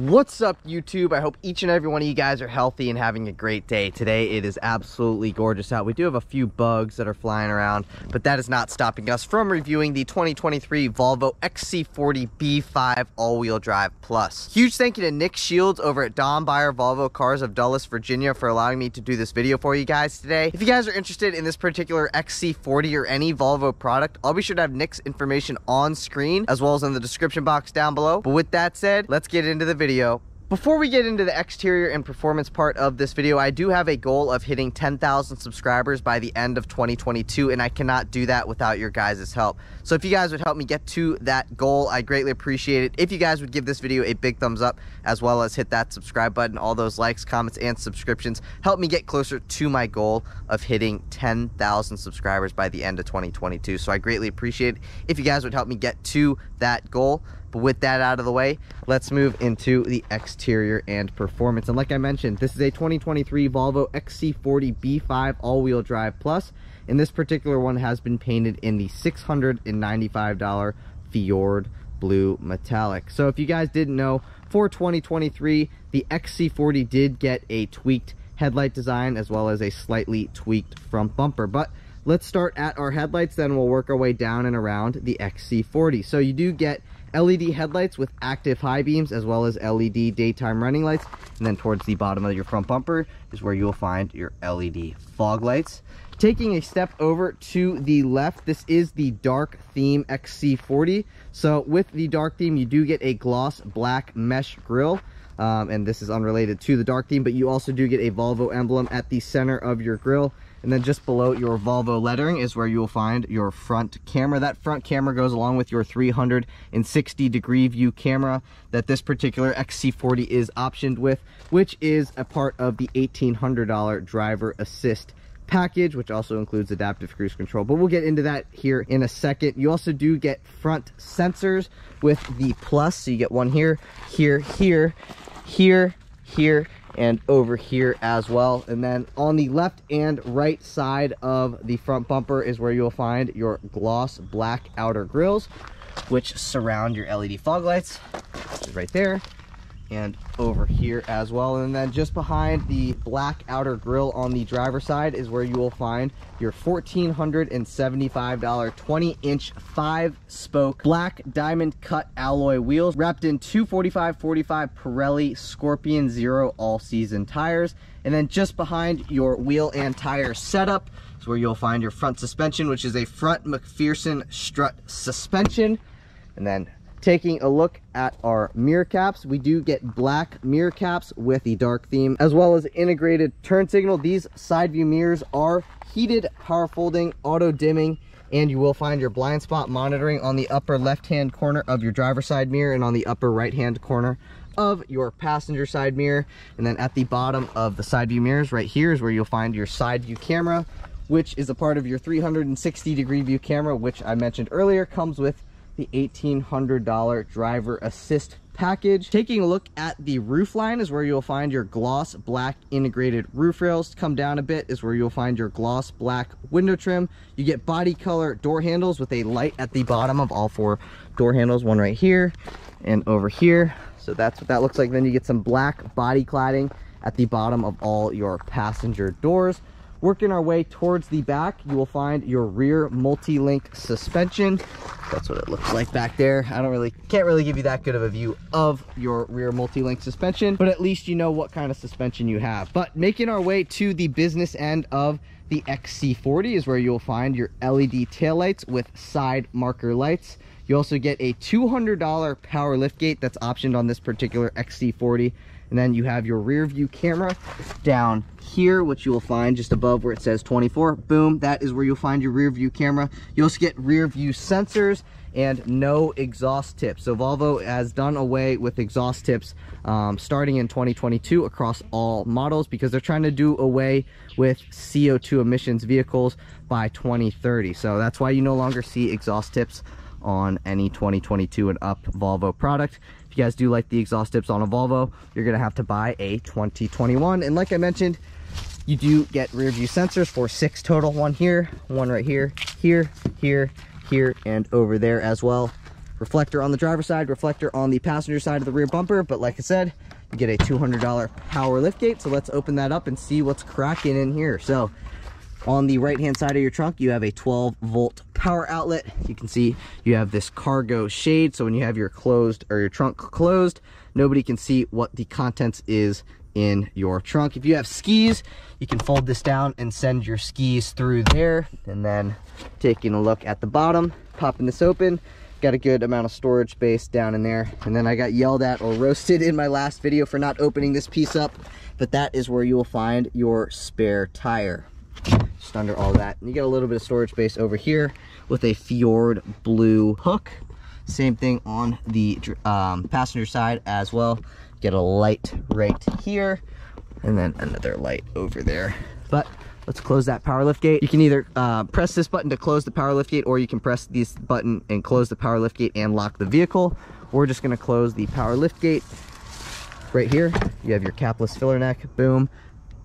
What's up YouTube? I hope each and every one of you guys are healthy and having a great day. Today it is absolutely gorgeous out. We do have a few bugs that are flying around, but that is not stopping us from reviewing the 2023 Volvo XC40 B5 all-wheel drive plus. Huge thank you to Nick Shields over at Don Beyer Volvo Cars of Dulles, Virginia for allowing me to do this video for you guys today. If you guys are interested in this particular XC40 or any Volvo product, I'll be sure to have Nick's information on screen as well as in the description box down below. But with that said, let's get into the video. Before we get into the exterior and performance part of this video, I do have a goal of hitting 10,000 subscribers by the end of 2022, and I cannot do that without your guys' help. So if you guys would help me get to that goal, I greatly appreciate it. If you guys would give this video a big thumbs up, as well as hit that subscribe button, all those likes, comments, and subscriptions help me get closer to my goal of hitting 10,000 subscribers by the end of 2022. So I greatly appreciate it if you guys would help me get to that goal. But with that out of the way, let's move into the exterior and performance. And like I mentioned, this is a 2023 Volvo XC40 B5 all-wheel drive plus. And this particular one has been painted in the $695 Fjord Blue Metallic. So if you guys didn't know, for 2023, the XC40 did get a tweaked headlight design as well as a slightly tweaked front bumper. But let's start at our headlights, then we'll work our way down and around the XC40. So you do get LED headlights with active high beams as well as LED daytime running lights. And then towards the bottom of your front bumper is where you'll find your LED fog lights. Taking a step over to the left, this is the dark theme XC40. So with the dark theme, you do get a gloss black mesh grille. Um, and this is unrelated to the dark theme, but you also do get a Volvo emblem at the center of your grille. And then just below your Volvo lettering is where you will find your front camera. That front camera goes along with your 360 degree view camera that this particular XC40 is optioned with, which is a part of the $1,800 driver assist package, which also includes adaptive cruise control. But we'll get into that here in a second. You also do get front sensors with the Plus. So you get one here, here, here, here, here, and over here as well. And then on the left and right side of the front bumper is where you'll find your gloss black outer grills, which surround your LED fog lights, which is right there and over here as well. And then just behind the black outer grille on the driver side is where you will find your $1,475 20 inch five spoke black diamond cut alloy wheels wrapped in 245 45 Pirelli Scorpion Zero all season tires. And then just behind your wheel and tire setup is where you'll find your front suspension, which is a front MacPherson strut suspension. And then Taking a look at our mirror caps, we do get black mirror caps with the dark theme, as well as integrated turn signal. These side view mirrors are heated, power folding, auto dimming, and you will find your blind spot monitoring on the upper left-hand corner of your driver side mirror and on the upper right-hand corner of your passenger side mirror. And then at the bottom of the side view mirrors right here is where you'll find your side view camera, which is a part of your 360 degree view camera, which I mentioned earlier comes with the $1,800 driver assist package. Taking a look at the roof line is where you'll find your gloss black integrated roof rails. To come down a bit is where you'll find your gloss black window trim. You get body color door handles with a light at the bottom of all four door handles, one right here and over here. So that's what that looks like. Then you get some black body cladding at the bottom of all your passenger doors. Working our way towards the back, you will find your rear multi-link suspension. That's what it looks like back there. I don't really, can't really give you that good of a view of your rear multi-link suspension, but at least you know what kind of suspension you have. But making our way to the business end of the XC40 is where you'll find your LED taillights with side marker lights. You also get a $200 power liftgate that's optioned on this particular XC40 and then you have your rear view camera down here, which you will find just above where it says 24. Boom, that is where you'll find your rear view camera. You also get rear view sensors and no exhaust tips. So Volvo has done away with exhaust tips um, starting in 2022 across all models because they're trying to do away with CO2 emissions vehicles by 2030. So that's why you no longer see exhaust tips on any 2022 and up Volvo product. If you guys do like the exhaust tips on a Volvo, you're gonna have to buy a 2021. And like I mentioned, you do get rear view sensors for six total. One here, one right here, here, here, here, and over there as well. reflector on the driver's side, reflector on the passenger side of the rear bumper. But like I said, you get a $200 power lift gate. So let's open that up and see what's cracking in here. So on the right hand side of your trunk, you have a 12 volt power outlet. You can see you have this cargo shade. So when you have your closed or your trunk closed, nobody can see what the contents is in your trunk. If you have skis, you can fold this down and send your skis through there. And then taking a look at the bottom, popping this open, got a good amount of storage space down in there. And then I got yelled at or roasted in my last video for not opening this piece up, but that is where you will find your spare tire. Just under all that. And you get a little bit of storage space over here with a Fjord blue hook. Same thing on the um, passenger side as well. Get a light right here and then another light over there. But let's close that power lift gate. You can either uh, press this button to close the power lift gate or you can press this button and close the power lift gate and lock the vehicle. We're just going to close the power lift gate right here. You have your capless filler neck. Boom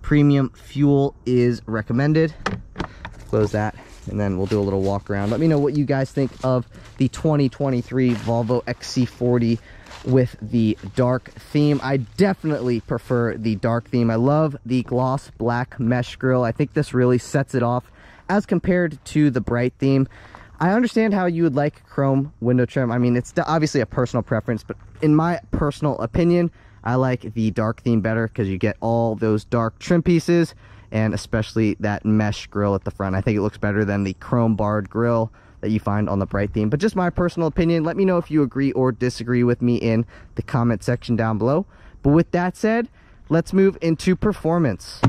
premium fuel is recommended close that and then we'll do a little walk around let me know what you guys think of the 2023 volvo xc40 with the dark theme. I definitely prefer the dark theme. I love the gloss black mesh grill. I think this really sets it off as compared to the bright theme. I understand how you would like chrome window trim. I mean, it's obviously a personal preference, but in my personal opinion, I like the dark theme better because you get all those dark trim pieces and especially that mesh grill at the front. I think it looks better than the chrome barred grill that you find on the bright theme. But just my personal opinion let me know if you agree or disagree with me in the comment section down below. But with that said let's move into performance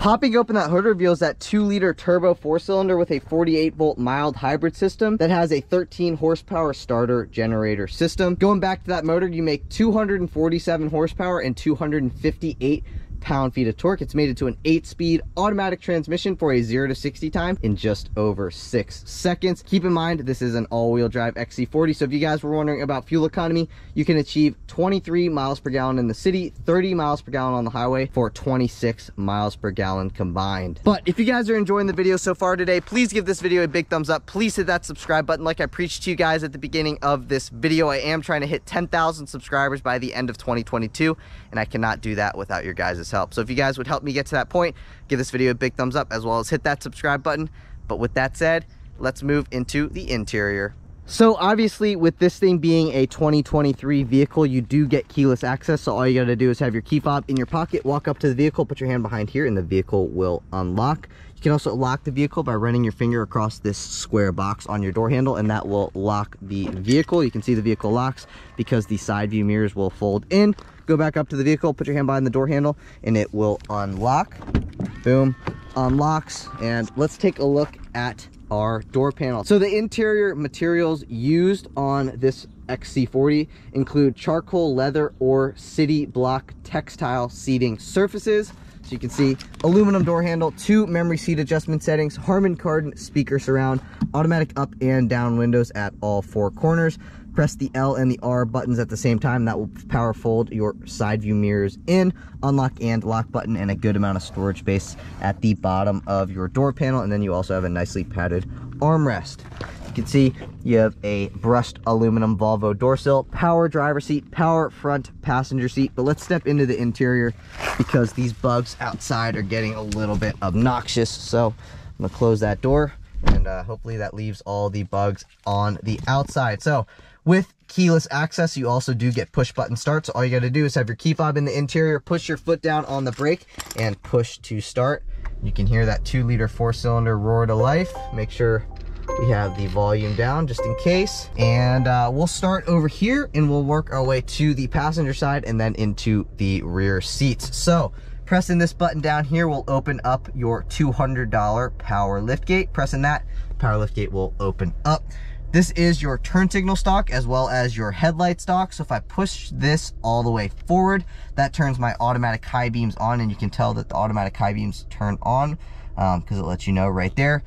Popping open that hood reveals that 2 liter turbo 4 cylinder with a 48 volt mild hybrid system that has a 13 horsepower starter generator system. Going back to that motor, you make 247 horsepower and 258 pound-feet of torque. It's made it to an 8-speed automatic transmission for a 0 to 60 time in just over 6 seconds. Keep in mind, this is an all-wheel drive XC40, so if you guys were wondering about fuel economy, you can achieve 23 miles per gallon in the city, 30 miles per gallon on the highway for 26 miles per gallon combined. But if you guys are enjoying the video so far today, please give this video a big thumbs up. Please hit that subscribe button like I preached to you guys at the beginning of this video. I am trying to hit 10,000 subscribers by the end of 2022, and I cannot do that without your guys' help. So if you guys would help me get to that point, give this video a big thumbs up as well as hit that subscribe button. But with that said, let's move into the interior. So obviously with this thing being a 2023 vehicle, you do get keyless access. So all you gotta do is have your key fob in your pocket, walk up to the vehicle, put your hand behind here and the vehicle will unlock. You can also lock the vehicle by running your finger across this square box on your door handle and that will lock the vehicle. You can see the vehicle locks because the side view mirrors will fold in go back up to the vehicle, put your hand behind the door handle, and it will unlock. Boom, unlocks. And let's take a look at our door panel. So the interior materials used on this XC40 include charcoal leather or city block textile seating surfaces. So you can see aluminum door handle, two memory seat adjustment settings, Harman Kardon speaker surround, automatic up and down windows at all four corners, press the L and the R buttons at the same time. That will power fold your side view mirrors in, unlock and lock button, and a good amount of storage space at the bottom of your door panel. And then you also have a nicely padded armrest. Can see you have a brushed aluminum Volvo door sill, power driver seat, power front passenger seat. But let's step into the interior because these bugs outside are getting a little bit obnoxious. So I'm gonna close that door and uh, hopefully that leaves all the bugs on the outside. So with keyless access, you also do get push button start. So all you got to do is have your key fob in the interior, push your foot down on the brake and push to start. You can hear that two liter four cylinder roar to life. Make sure we have the volume down just in case. And uh, we'll start over here and we'll work our way to the passenger side and then into the rear seats. So pressing this button down here will open up your $200 power lift gate. Pressing that, power lift gate will open up. This is your turn signal stalk as well as your headlight stalk. So if I push this all the way forward, that turns my automatic high beams on and you can tell that the automatic high beams turn on because um, it lets you know right there.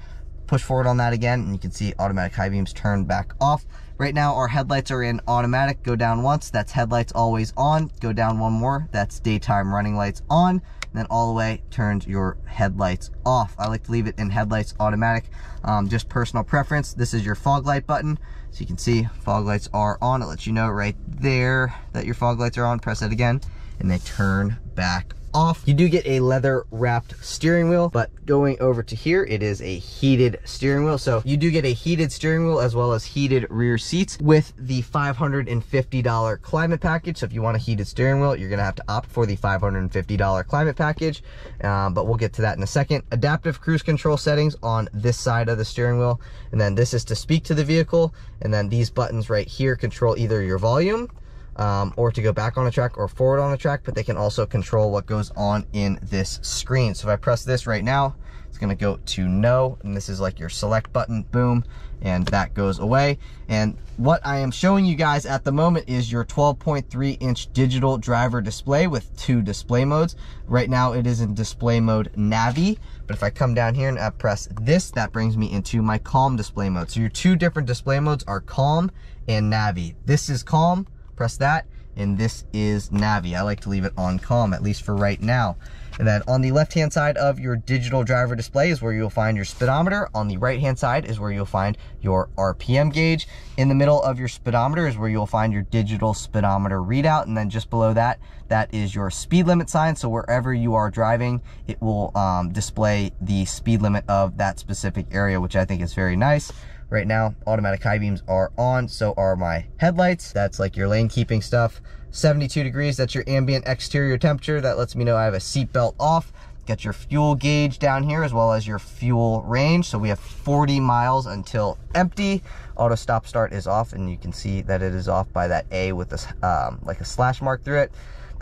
Push forward on that again and you can see automatic high beams turn back off. Right now our headlights are in automatic. Go down once, that's headlights always on. Go down one more, that's daytime running lights on. and then all the way turns your headlights off. I like to leave it in headlights automatic, um, just personal preference. This is your fog light button. So you can see fog lights are on. It lets you know right there that your fog lights are on. Press it again and they turn back off. You do get a leather wrapped steering wheel, but going over to here, it is a heated steering wheel. So you do get a heated steering wheel as well as heated rear seats with the $550 climate package. So if you want a heated steering wheel, you're gonna have to opt for the $550 climate package, um, but we'll get to that in a second. Adaptive cruise control settings on this side of the steering wheel. And then this is to speak to the vehicle. And then these buttons right here control either your volume, um, or to go back on a track or forward on a track, but they can also control what goes on in this screen. So if I press this right now, it's gonna go to no, and this is like your select button, boom, and that goes away. And what I am showing you guys at the moment is your 12.3 inch digital driver display with two display modes. Right now it is in display mode Navi, but if I come down here and I press this, that brings me into my calm display mode. So your two different display modes are calm and Navi. This is calm, press that, and this is Navi. I like to leave it on calm, at least for right now. And then on the left-hand side of your digital driver display is where you'll find your speedometer. On the right-hand side is where you'll find your RPM gauge. In the middle of your speedometer is where you'll find your digital speedometer readout. And then just below that, that is your speed limit sign. So wherever you are driving, it will um, display the speed limit of that specific area, which I think is very nice. Right now, automatic high beams are on, so are my headlights. That's like your lane keeping stuff. 72 degrees, that's your ambient exterior temperature. That lets me know I have a seatbelt off. Got your fuel gauge down here as well as your fuel range. So we have 40 miles until empty. Auto stop start is off and you can see that it is off by that A with this um, like a slash mark through it.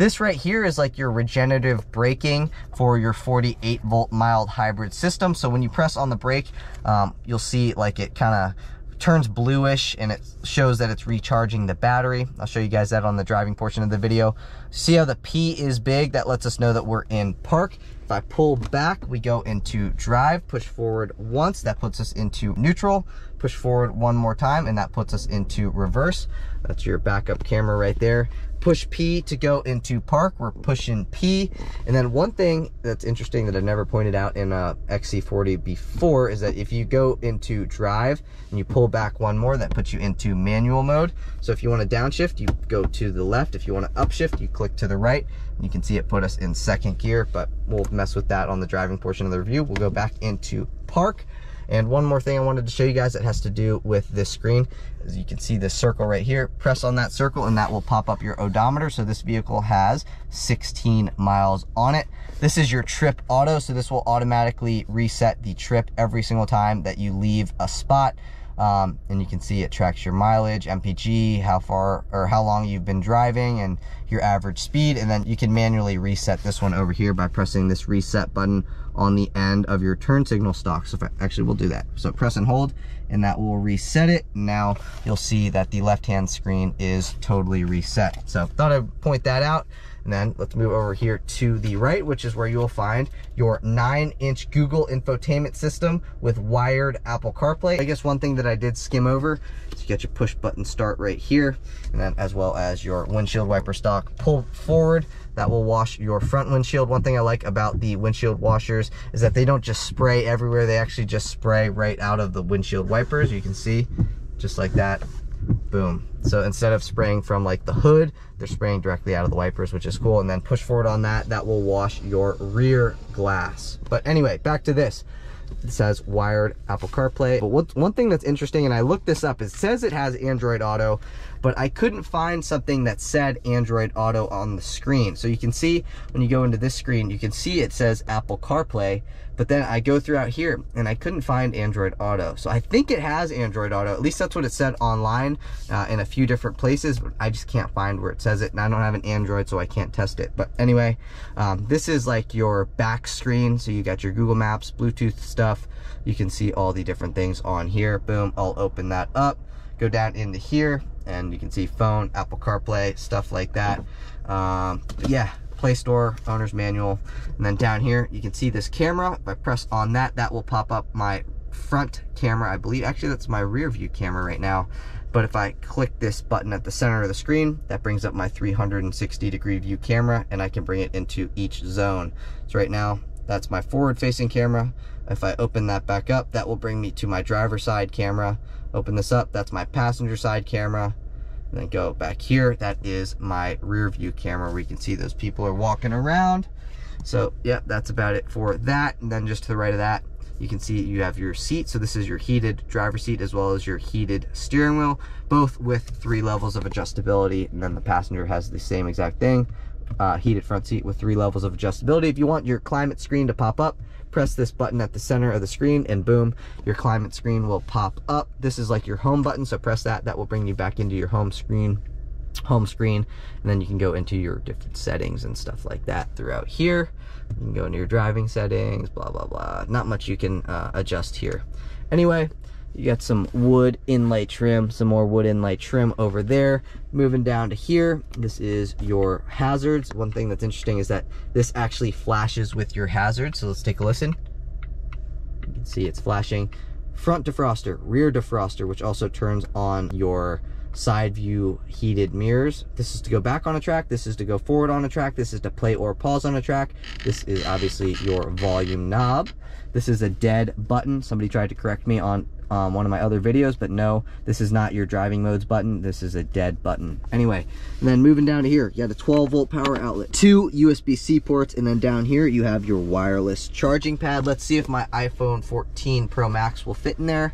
This right here is like your regenerative braking for your 48 volt mild hybrid system. So when you press on the brake, um, you'll see like it kind of turns bluish and it shows that it's recharging the battery. I'll show you guys that on the driving portion of the video. See how the P is big? That lets us know that we're in park. If I pull back, we go into drive, push forward once, that puts us into neutral, push forward one more time, and that puts us into reverse. That's your backup camera right there push P to go into park. We're pushing P. And then one thing that's interesting that I've never pointed out in a uh, XC40 before is that if you go into drive and you pull back one more, that puts you into manual mode. So if you want to downshift, you go to the left. If you want to upshift, you click to the right. You can see it put us in second gear, but we'll mess with that on the driving portion of the review. We'll go back into park. And one more thing I wanted to show you guys that has to do with this screen. As you can see this circle right here, press on that circle and that will pop up your odometer. So this vehicle has 16 miles on it. This is your trip auto, so this will automatically reset the trip every single time that you leave a spot. Um, and you can see it tracks your mileage, MPG, how far or how long you've been driving and your average speed. And then you can manually reset this one over here by pressing this reset button on the end of your turn signal stalk. So actually we'll do that. So press and hold and that will reset it. Now you'll see that the left-hand screen is totally reset. So thought I'd point that out. And then let's move over here to the right, which is where you'll find your nine inch Google infotainment system with wired Apple CarPlay. I guess one thing that I did skim over you got your push button start right here, and then as well as your windshield wiper stock pull forward that will wash your front windshield. One thing I like about the windshield washers is that they don't just spray everywhere. They actually just spray right out of the windshield wipers. You can see just like that boom. So instead of spraying from like the hood, they're spraying directly out of the wipers, which is cool. And then push forward on that, that will wash your rear glass. But anyway, back to this. It says wired Apple CarPlay. But what, one thing that's interesting, and I looked this up, it says it has Android Auto, but I couldn't find something that said Android Auto on the screen. So you can see when you go into this screen, you can see it says Apple CarPlay, but then I go throughout here and I couldn't find Android Auto. So I think it has Android Auto. At least that's what it said online uh, in a few different places, but I just can't find where it says it. And I don't have an Android, so I can't test it. But anyway, um, this is like your back screen. So you got your Google Maps, Bluetooth stuff. You can see all the different things on here. Boom, I'll open that up go down into here and you can see phone, Apple CarPlay, stuff like that. Um, yeah, Play Store, owner's manual. And then down here, you can see this camera. If I press on that, that will pop up my front camera. I believe, actually that's my rear view camera right now. But if I click this button at the center of the screen, that brings up my 360 degree view camera and I can bring it into each zone. So right now, that's my forward facing camera. If I open that back up, that will bring me to my driver side camera. Open this up, that's my passenger side camera. And then go back here, that is my rear view camera where you can see those people are walking around. So yeah, that's about it for that. And then just to the right of that, you can see you have your seat. So this is your heated driver seat as well as your heated steering wheel, both with three levels of adjustability. And then the passenger has the same exact thing, uh, heated front seat with three levels of adjustability. If you want your climate screen to pop up, press this button at the center of the screen and boom, your climate screen will pop up. This is like your home button. So press that, that will bring you back into your home screen home screen and then you can go into your different settings and stuff like that throughout here you can go into your driving settings blah blah blah not much you can uh, adjust here anyway you got some wood inlay trim some more wood inlay trim over there moving down to here this is your hazards one thing that's interesting is that this actually flashes with your hazards so let's take a listen you can see it's flashing front defroster rear defroster which also turns on your side view heated mirrors. This is to go back on a track. This is to go forward on a track. This is to play or pause on a track. This is obviously your volume knob. This is a dead button. Somebody tried to correct me on um, one of my other videos, but no, this is not your driving modes button. This is a dead button. Anyway, and then moving down to here, you got a 12 volt power outlet, two USB-C ports, and then down here you have your wireless charging pad. Let's see if my iPhone 14 Pro Max will fit in there.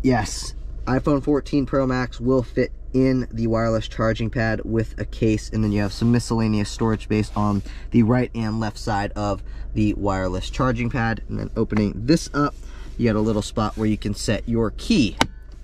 Yes, iPhone 14 Pro Max will fit in the wireless charging pad with a case and then you have some miscellaneous storage space on the right and left side of the wireless charging pad and then opening this up you got a little spot where you can set your key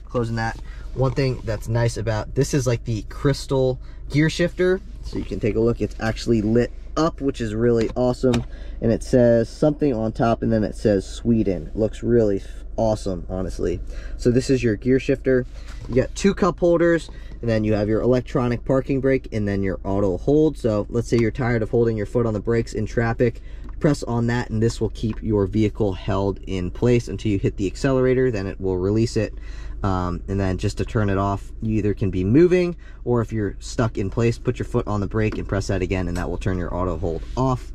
closing that one thing that's nice about this is like the crystal gear shifter so you can take a look it's actually lit up which is really awesome and it says something on top and then it says Sweden looks really awesome, honestly. So this is your gear shifter. You got two cup holders, and then you have your electronic parking brake, and then your auto hold. So let's say you're tired of holding your foot on the brakes in traffic, press on that, and this will keep your vehicle held in place until you hit the accelerator, then it will release it. Um, and then just to turn it off, you either can be moving, or if you're stuck in place, put your foot on the brake and press that again, and that will turn your auto hold off.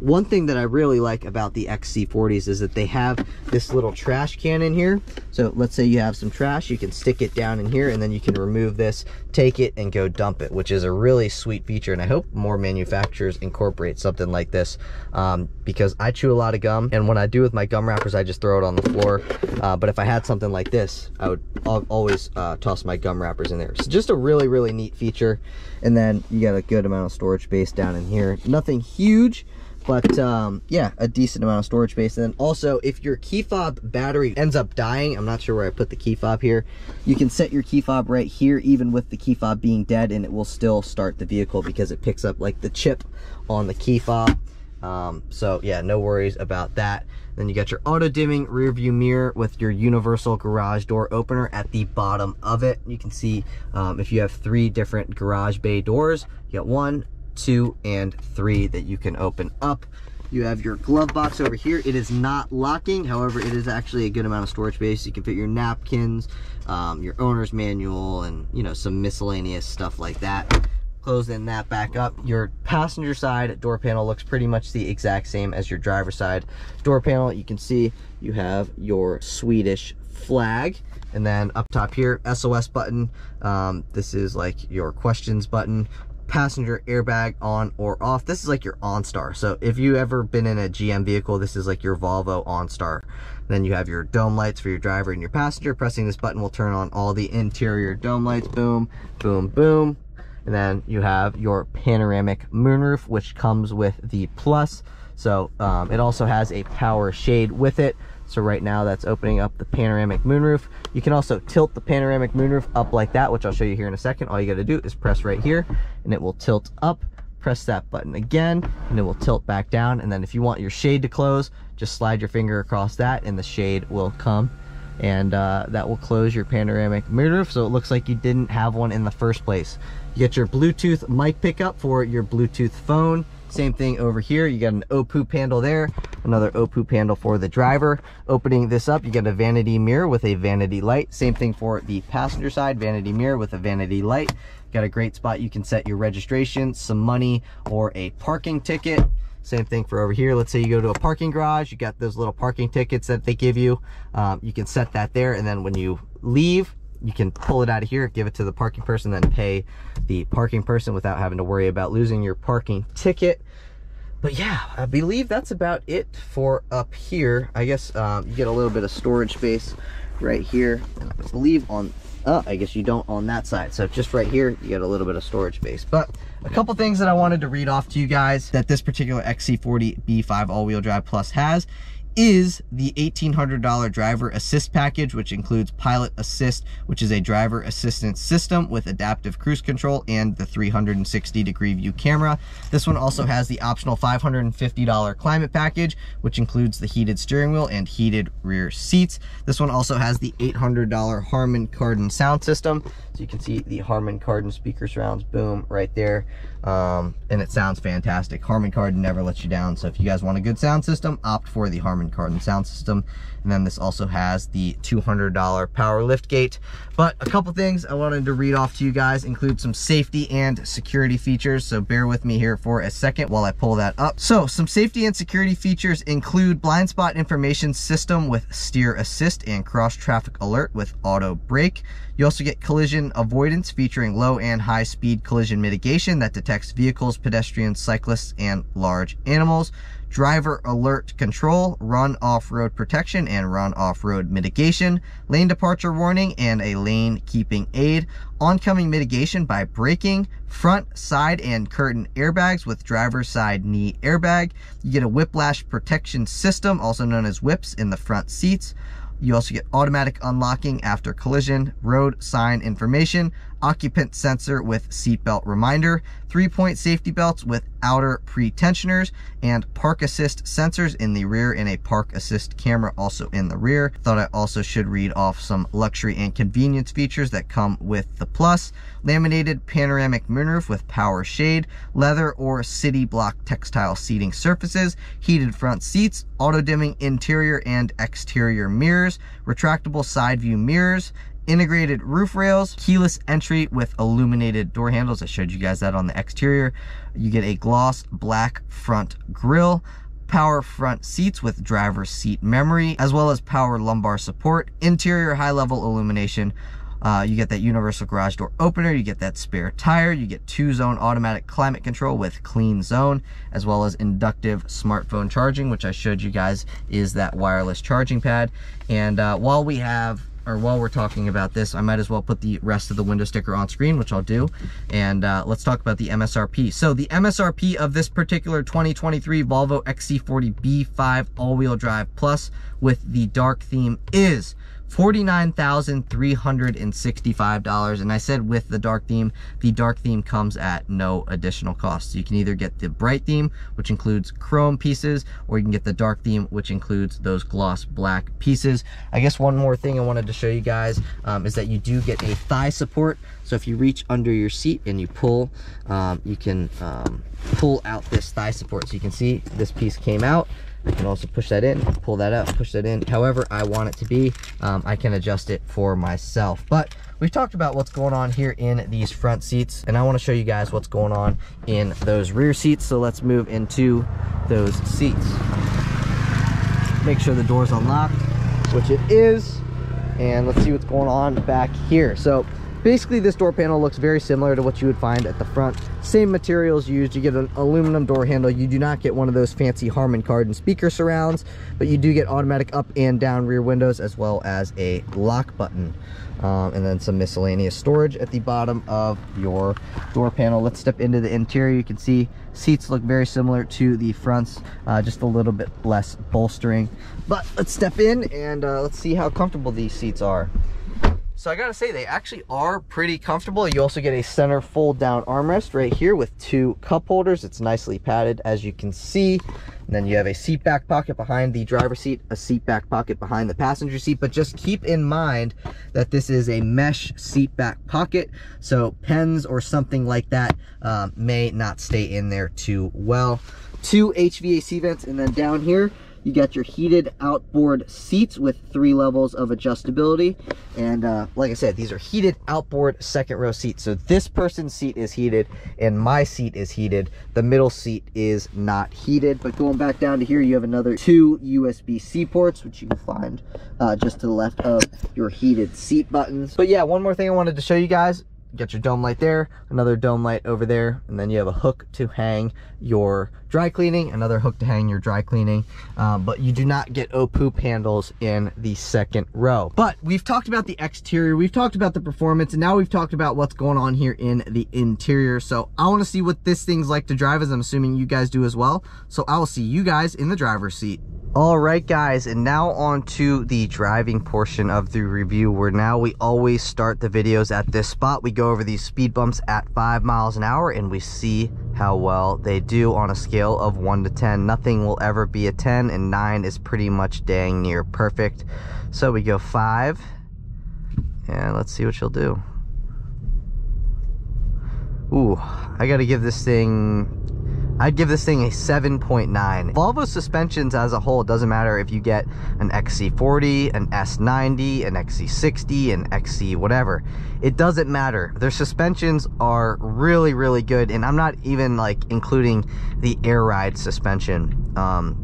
One thing that I really like about the XC40s is that they have this little trash can in here. So let's say you have some trash, you can stick it down in here and then you can remove this, take it and go dump it, which is a really sweet feature. And I hope more manufacturers incorporate something like this um, because I chew a lot of gum and when I do with my gum wrappers, I just throw it on the floor. Uh, but if I had something like this, I would always uh, toss my gum wrappers in there. So just a really, really neat feature. And then you got a good amount of storage space down in here. Nothing huge, but um, yeah, a decent amount of storage space. And then also, if your key fob battery ends up dying, I'm not sure where I put the key fob here, you can set your key fob right here, even with the key fob being dead, and it will still start the vehicle because it picks up like the chip on the key fob. Um, so yeah, no worries about that. Then you got your auto dimming rear view mirror with your universal garage door opener at the bottom of it. You can see um, if you have three different garage bay doors, you got one, two, and three that you can open up. You have your glove box over here. It is not locking. However, it is actually a good amount of storage space. You can fit your napkins, um, your owner's manual, and you know, some miscellaneous stuff like that. Closing that back up. Your passenger side door panel looks pretty much the exact same as your driver side door panel. You can see you have your Swedish flag and then up top here SOS button um, this is like your questions button passenger airbag on or off. This is like your OnStar. So if you ever been in a GM vehicle, this is like your Volvo OnStar. Then you have your dome lights for your driver and your passenger. Pressing this button will turn on all the interior dome lights. Boom, boom, boom. And then you have your panoramic moonroof, which comes with the Plus. So um, it also has a power shade with it. So right now that's opening up the panoramic moonroof. You can also tilt the panoramic moonroof up like that, which I'll show you here in a second. All you gotta do is press right here and it will tilt up. Press that button again and it will tilt back down. And then if you want your shade to close, just slide your finger across that and the shade will come and uh, that will close your panoramic moonroof so it looks like you didn't have one in the first place. You get your Bluetooth mic pickup for your Bluetooth phone. Same thing over here. You got an OPOOP handle there another OPUP handle for the driver. Opening this up, you get a vanity mirror with a vanity light. Same thing for the passenger side, vanity mirror with a vanity light. Got a great spot you can set your registration, some money, or a parking ticket. Same thing for over here. Let's say you go to a parking garage, you got those little parking tickets that they give you. Um, you can set that there, and then when you leave, you can pull it out of here, give it to the parking person, then pay the parking person without having to worry about losing your parking ticket. But yeah, I believe that's about it for up here. I guess um, you get a little bit of storage space right here. And I believe on, oh, I guess you don't on that side. So just right here, you get a little bit of storage space. But a couple things that I wanted to read off to you guys that this particular XC40 B5 all-wheel drive plus has is the $1,800 driver assist package, which includes pilot assist, which is a driver assistance system with adaptive cruise control and the 360 degree view camera. This one also has the optional $550 climate package, which includes the heated steering wheel and heated rear seats. This one also has the $800 Harman Kardon sound system. So you can see the Harman Kardon speaker surrounds, boom, right there. Um, and it sounds fantastic. Harman Kardon never lets you down. So if you guys want a good sound system, opt for the Harman Kardon sound system. And then this also has the $200 power lift gate. But a couple things I wanted to read off to you guys include some safety and security features. So bear with me here for a second while I pull that up. So some safety and security features include blind spot information system with steer assist and cross traffic alert with auto brake. You also get collision avoidance featuring low and high speed collision mitigation that detects vehicles, pedestrians, cyclists, and large animals driver alert control, run off-road protection and run off-road mitigation, lane departure warning and a lane keeping aid, oncoming mitigation by braking, front, side, and curtain airbags with driver's side knee airbag. You get a whiplash protection system, also known as WHIPS, in the front seats. You also get automatic unlocking after collision, road sign information, occupant sensor with seatbelt reminder, three-point safety belts with outer pre-tensioners, and park assist sensors in the rear and a park assist camera also in the rear. Thought I also should read off some luxury and convenience features that come with the Plus. Laminated panoramic moonroof with power shade, leather or city block textile seating surfaces, heated front seats, auto dimming interior and exterior mirrors, retractable side view mirrors, integrated roof rails, keyless entry with illuminated door handles. I showed you guys that on the exterior. You get a gloss black front grille, power front seats with driver seat memory, as well as power lumbar support, interior high level illumination, uh, you get that universal garage door opener, you get that spare tire, you get two zone automatic climate control with clean zone, as well as inductive smartphone charging, which I showed you guys is that wireless charging pad. And uh, while we have or while we're talking about this, I might as well put the rest of the window sticker on screen, which I'll do. And uh, let's talk about the MSRP. So the MSRP of this particular 2023 Volvo XC40 B5 all-wheel drive plus with the dark theme is $49,365. And I said with the dark theme, the dark theme comes at no additional cost. So you can either get the bright theme, which includes chrome pieces, or you can get the dark theme, which includes those gloss black pieces. I guess one more thing I wanted to show you guys um, is that you do get a thigh support. So if you reach under your seat and you pull, um, you can um, pull out this thigh support. So you can see this piece came out I can also push that in, pull that out, push that in. However I want it to be, um, I can adjust it for myself. But we've talked about what's going on here in these front seats, and I wanna show you guys what's going on in those rear seats. So let's move into those seats. Make sure the door's unlocked, which it is. And let's see what's going on back here. So Basically, this door panel looks very similar to what you would find at the front. Same materials used. You get an aluminum door handle. You do not get one of those fancy Harman Kardon speaker surrounds, but you do get automatic up and down rear windows as well as a lock button. Um, and then some miscellaneous storage at the bottom of your door panel. Let's step into the interior. You can see seats look very similar to the fronts, uh, just a little bit less bolstering. But let's step in and uh, let's see how comfortable these seats are. So I gotta say, they actually are pretty comfortable. You also get a center fold down armrest right here with two cup holders. It's nicely padded as you can see. And then you have a seat back pocket behind the driver seat, a seat back pocket behind the passenger seat. But just keep in mind that this is a mesh seat back pocket. So pens or something like that um, may not stay in there too well. Two HVAC vents and then down here, You got your heated outboard seats with three levels of adjustability. And uh, like I said, these are heated outboard second row seats. So this person's seat is heated and my seat is heated. The middle seat is not heated. But going back down to here, you have another two USB-C ports, which you can find uh, just to the left of your heated seat buttons. But yeah, one more thing I wanted to show you guys got your dome light there, another dome light over there, and then you have a hook to hang your dry cleaning, another hook to hang your dry cleaning, um, but you do not get O-poop handles in the second row. But we've talked about the exterior, we've talked about the performance, and now we've talked about what's going on here in the interior. So I wanna see what this thing's like to drive, as I'm assuming you guys do as well. So I will see you guys in the driver's seat. All right, guys, and now on to the driving portion of the review where now we always start the videos at this spot. We go over these speed bumps at five miles an hour and we see how well they do on a scale of one to 10. Nothing will ever be a 10 and nine is pretty much dang near perfect. So we go five and let's see what she'll do. Ooh, I gotta give this thing I'd give this thing a 7.9. Volvo suspensions as a whole, it doesn't matter if you get an XC40, an S90, an XC60, an XC whatever. It doesn't matter. Their suspensions are really, really good. And I'm not even like including the air ride suspension. Um,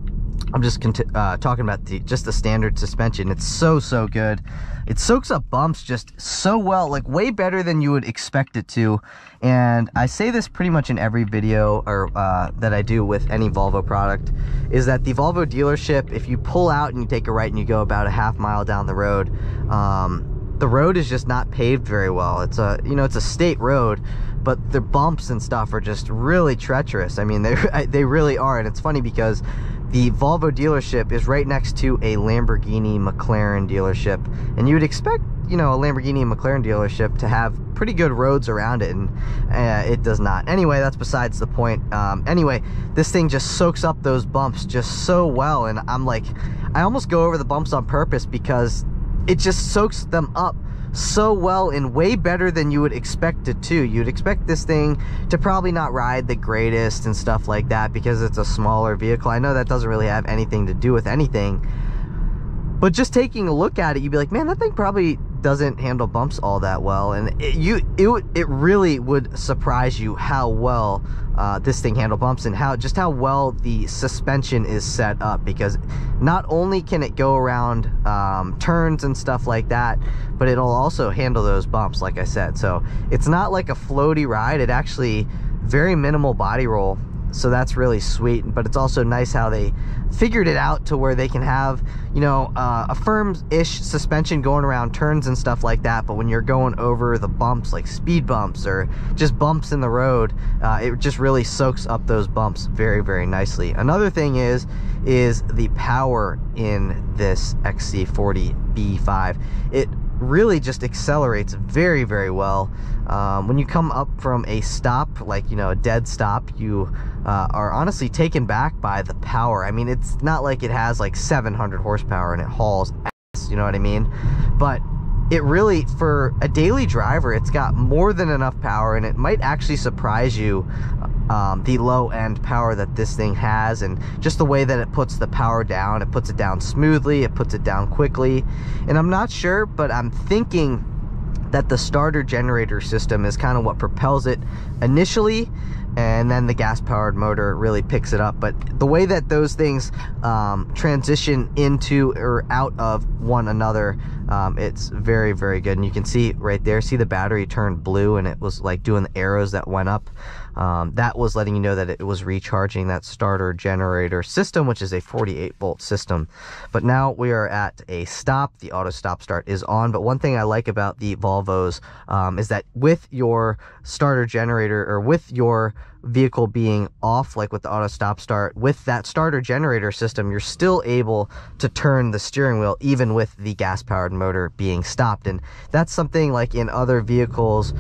I'm just uh, talking about the just the standard suspension. It's so, so good. It soaks up bumps just so well, like way better than you would expect it to. And I say this pretty much in every video or uh, that I do with any Volvo product, is that the Volvo dealership, if you pull out and you take a right and you go about a half mile down the road, um, the road is just not paved very well. It's a, you know, it's a state road, but the bumps and stuff are just really treacherous. I mean, they, they really are. And it's funny because the Volvo dealership is right next to a Lamborghini McLaren dealership. And you would expect, you know, a Lamborghini McLaren dealership to have pretty good roads around it, and uh, it does not. Anyway, that's besides the point. Um, anyway, this thing just soaks up those bumps just so well, and I'm like, I almost go over the bumps on purpose because it just soaks them up so well and way better than you would expect it to. You'd expect this thing to probably not ride the greatest and stuff like that because it's a smaller vehicle. I know that doesn't really have anything to do with anything. But just taking a look at it, you'd be like, man, that thing probably doesn't handle bumps all that well and it, you it, it really would surprise you how well uh, this thing handle bumps and how just how well the suspension is set up because not only can it go around um, turns and stuff like that but it'll also handle those bumps like I said. So it's not like a floaty ride it actually very minimal body roll so that's really sweet but it's also nice how they figured it out to where they can have you know uh, a firm-ish suspension going around turns and stuff like that but when you're going over the bumps like speed bumps or just bumps in the road uh, it just really soaks up those bumps very very nicely another thing is is the power in this XC40 B5 it really just accelerates very, very well. Um, when you come up from a stop, like, you know, a dead stop, you uh, are honestly taken back by the power. I mean, it's not like it has like 700 horsepower and it hauls ass, you know what I mean? But it really, for a daily driver, it's got more than enough power and it might actually surprise you um, the low end power that this thing has and just the way that it puts the power down. It puts it down smoothly, it puts it down quickly. And I'm not sure, but I'm thinking that the starter generator system is kind of what propels it initially and then the gas powered motor really picks it up. But the way that those things um, transition into or out of one another um, it's very very good. And you can see right there see the battery turned blue and it was like doing the arrows that went up um, that was letting you know that it was recharging that starter generator system which is a 48 volt system. But now we are at a stop. The auto stop start is on. But one thing I like about the Volvos um, is that with your starter generator or with your vehicle being off like with the auto stop start with that starter generator system you're still able to turn the steering wheel even with the gas powered motor being stopped. And that's something like in other vehicles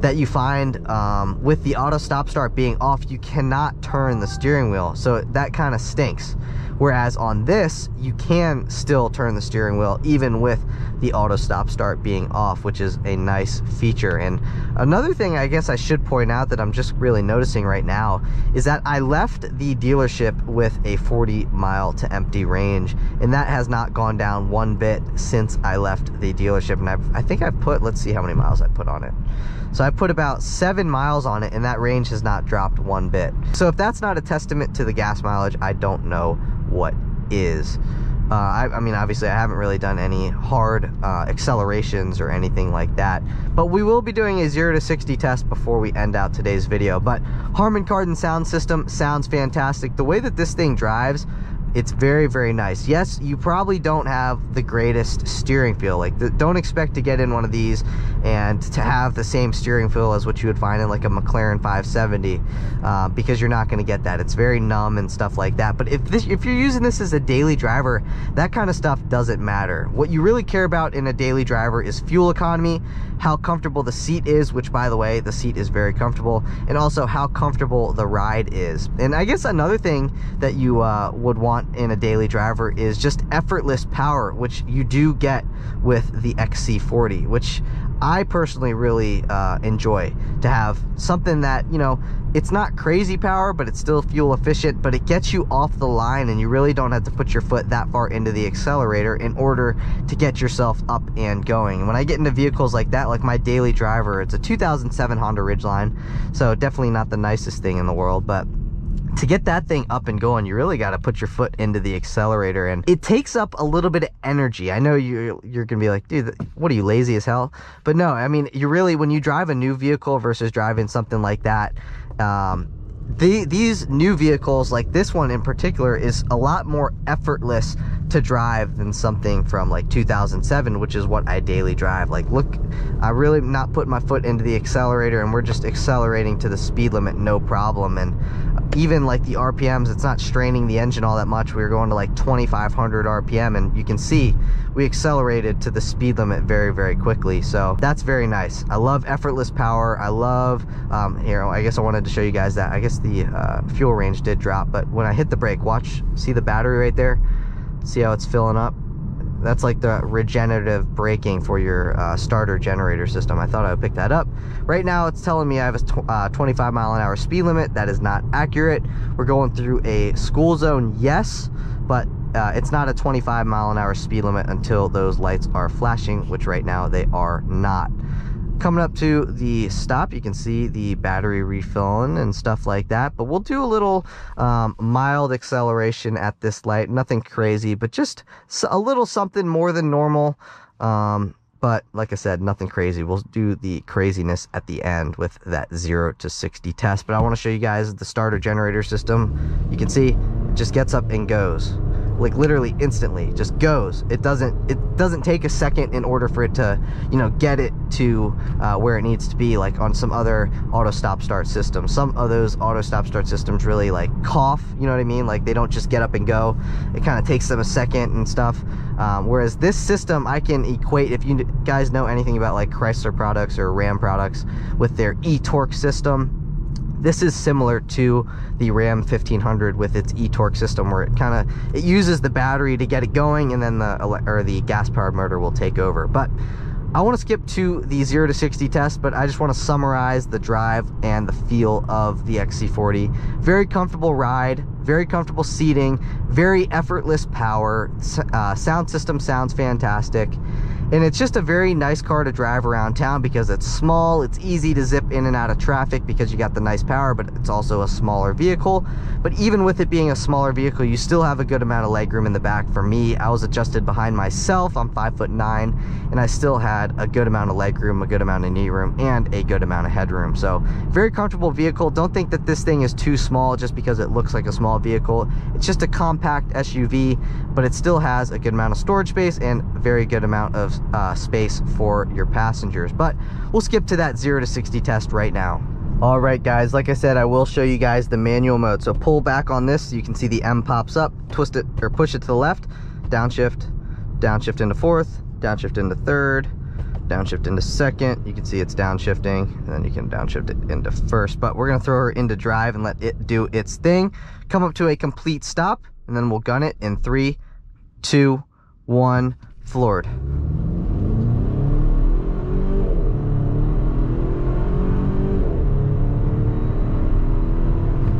that you find um, with the auto stop start being off, you cannot turn the steering wheel. So that kind of stinks. Whereas on this, you can still turn the steering wheel even with the auto stop start being off, which is a nice feature. And another thing I guess I should point out that I'm just really noticing right now is that I left the dealership with a 40 mile to empty range, and that has not gone down one bit since I left the dealership. And I've, I think I've put, let's see how many miles I put on it. So I put about seven miles on it and that range has not dropped one bit. So if that's not a testament to the gas mileage, I don't know what is. Uh, I, I, mean, obviously, I haven't really done any hard uh, accelerations or anything like that, but we will be doing a 0 to 60 test before we end out today's video. But Harman Kardon sound system sounds fantastic. The way that this thing drives, it's very very nice. Yes you probably don't have the greatest steering feel. Like the, don't expect to get in one of these and to have the same steering feel as what you would find in like a mclaren 570 uh, because you're not going to get that. It's very numb and stuff like that. But if this if you're using this as a daily driver that kind of stuff doesn't matter. What you really care about in a daily driver is fuel economy how comfortable the seat is which by the way the seat is very comfortable and also how comfortable the ride is. And i guess another thing that you uh, would want in a daily driver is just effortless power, which you do get with the XC40, which I personally really uh, enjoy to have something that, you know, it's not crazy power, but it's still fuel efficient, but it gets you off the line and you really don't have to put your foot that far into the accelerator in order to get yourself up and going. when I get into vehicles like that, like my daily driver, it's a 2007 Honda Ridgeline, so definitely not the nicest thing in the world, but to get that thing up and going, you really got to put your foot into the accelerator and it takes up a little bit of energy. I know you, you're going to be like, dude, what are you, lazy as hell? But no, I mean, you really, when you drive a new vehicle versus driving something like that, um, the, these new vehicles, like this one in particular, is a lot more effortless to drive than something from like 2007, which is what I daily drive. Like, look, I really not putting my foot into the accelerator and we're just accelerating to the speed limit, no problem. And even like the RPMs, it's not straining the engine all that much. We were going to like 2,500 RPM and you can see we accelerated to the speed limit very, very quickly. So that's very nice. I love effortless power. I love, um, here, I guess I wanted to show you guys that. I guess the uh, fuel range did drop, but when I hit the brake, watch, see the battery right there? See how it's filling up? That's like the regenerative braking for your uh, starter generator system. I thought I would pick that up. Right now, it's telling me I have a uh, 25 mile an hour speed limit. That is not accurate. We're going through a school zone, yes, but uh, it's not a 25 mile an hour speed limit until those lights are flashing, which right now they are not. Coming up to the stop, you can see the battery refilling and stuff like that. But we'll do a little um, mild acceleration at this light. Nothing crazy, but just a little something more than normal. Um, but like I said, nothing crazy. We'll do the craziness at the end with that 0 to 60 test. But I want to show you guys the starter generator system. You can see it just gets up and goes like literally instantly just goes. It doesn't it doesn't take a second in order for it to you know get it to uh, where it needs to be like on some other auto stop start systems some of those auto stop start systems really like cough you know what I mean? Like they don't just get up and go. It kind of takes them a second and stuff. Um, whereas this system I can equate if you guys know anything about like Chrysler products or Ram products with their e-torque system this is similar to the Ram 1500 with its e-torque system where it kind of it uses the battery to get it going and then the or the gas powered motor will take over. But I want to skip to the 0 to 60 test, but I just want to summarize the drive and the feel of the XC40. Very comfortable ride, very comfortable seating, very effortless power. Uh, sound system sounds fantastic. And it's just a very nice car to drive around town because it's small, it's easy to zip in and out of traffic because you got the nice power, but it's also a smaller vehicle. But even with it being a smaller vehicle, you still have a good amount of legroom in the back. For me, I was adjusted behind myself. I'm five foot nine, and I still had a good amount of legroom, a good amount of knee room, and a good amount of headroom. So very comfortable vehicle. Don't think that this thing is too small just because it looks like a small vehicle. It's just a compact SUV, but it still has a good amount of storage space and very good amount of uh, space for your passengers. But we'll skip to that 0 to 60 test right now. All right, guys, like I said, I will show you guys the manual mode. So pull back on this, you can see the M pops up, twist it or push it to the left, downshift, downshift into fourth, downshift into third, downshift into second. You can see it's downshifting, and then you can downshift it into first. But we're gonna throw her into drive and let it do its thing. Come up to a complete stop, and then we'll gun it in three, two, one, floored.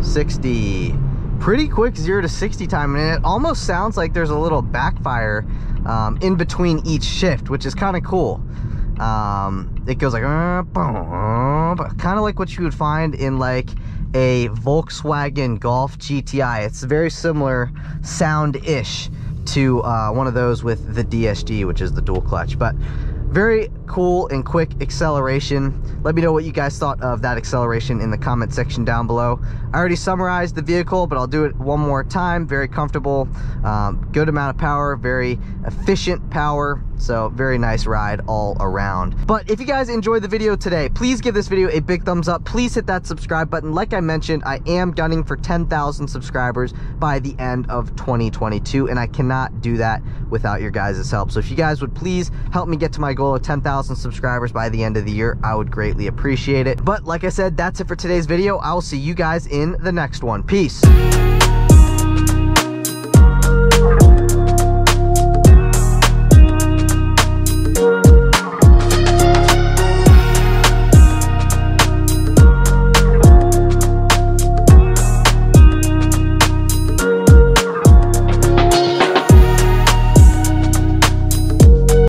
60. Pretty quick 0 to 60 time, and it almost sounds like there's a little backfire um, in between each shift, which is kind of cool. Um, it goes like, uh, kind of like what you would find in like a Volkswagen Golf GTI. It's very similar sound-ish to uh, one of those with the DSG, which is the dual clutch. But very cool and quick acceleration. Let me know what you guys thought of that acceleration in the comment section down below. I already summarized the vehicle, but I'll do it one more time. Very comfortable, um, good amount of power, very efficient power. So very nice ride all around. But if you guys enjoyed the video today, please give this video a big thumbs up. Please hit that subscribe button. Like I mentioned, I am gunning for 10,000 subscribers by the end of 2022, and I cannot do that without your guys' help. So if you guys would please help me get to my goal of 10,000 subscribers by the end of the year, I would greatly appreciate it. But like I said, that's it for today's video. I will see you guys in the next one. Peace.